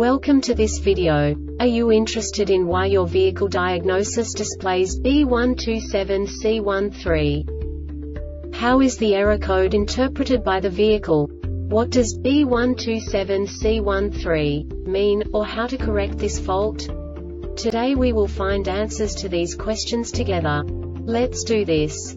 Welcome to this video. Are you interested in why your vehicle diagnosis displays B127C13? How is the error code interpreted by the vehicle? What does B127C13 mean, or how to correct this fault? Today we will find answers to these questions together. Let's do this.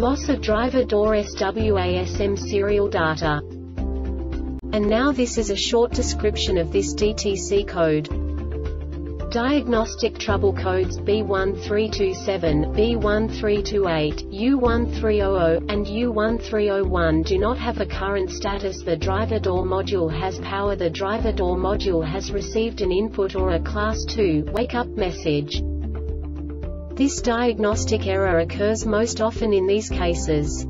Loss of driver door SWASM serial data. And now this is a short description of this DTC code. Diagnostic trouble codes B1327, B1328, U1300, and U1301 do not have a current status The driver door module has power The driver door module has received an input or a Class 2 wake up message. This diagnostic error occurs most often in these cases.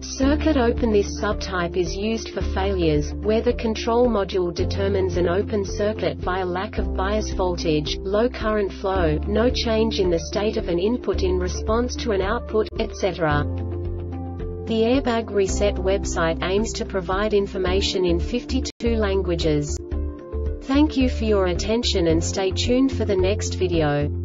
Circuit open This subtype is used for failures, where the control module determines an open circuit via lack of bias voltage, low current flow, no change in the state of an input in response to an output, etc. The Airbag Reset website aims to provide information in 52 languages. Thank you for your attention and stay tuned for the next video.